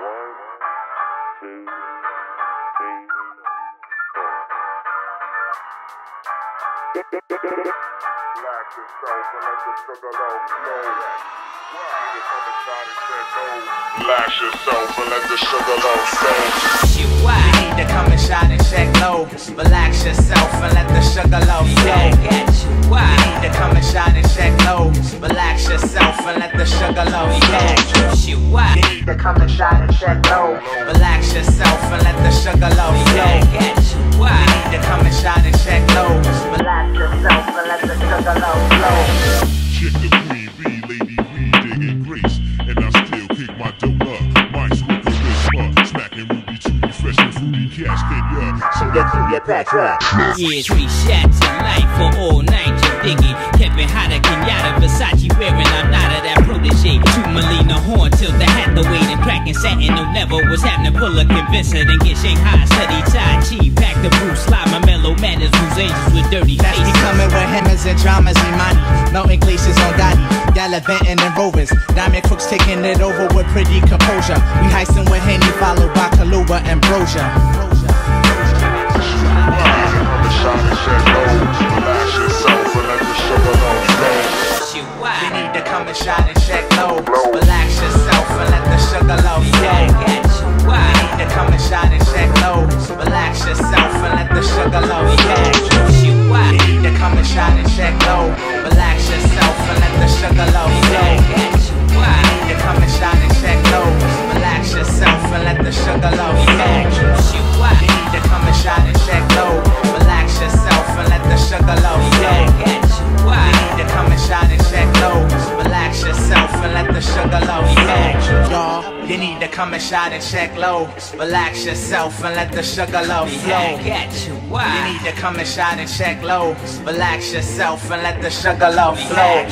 And let the sugar low. Lash yourself and let the sugar low flow. You need to come and and check low. Relax yourself and let the sugar low yourself and let the sugar low flow. You why? You need to come and shine and check low. Relax yourself and let the sugar low flow. Get you why? You need to come and shine and check low. Relax yourself and let the sugar low flow. Chick the queen bee, lady weed digging grace, and I still kick my dope up. Mics with the whisper, smacking ruby tooty, fresh and fruity cash can ya? So let's get back up. Yeah, three shots of life for all night, you diggy. Kevin Hotter, Kenyatta, Versace wearing, Horn, tilt the hat the weight and cracking satin. No never was happening, pull a convincer, then get Shanghai, study Tai Chi, pack the Bruce, slide my mellow manners, whose angels with dirty That's me faces. coming with hammers and dramas, money Melting glaciers on Gotti. Gallivanting in rovers. Diamond crooks taking it over with pretty composure. We heisting with Henny, followed by Kahlua and Brosia. Come and shine come and shine and check low Relax yourself and let the sugar low flow. You need to come and shine and check low Relax yourself and let the sugar low flow. You need to come and shine and check You need to come and shot and check low. Relax yourself and let the sugar low flow. You need to come and shot and check low. Relax yourself and let the sugar low flow.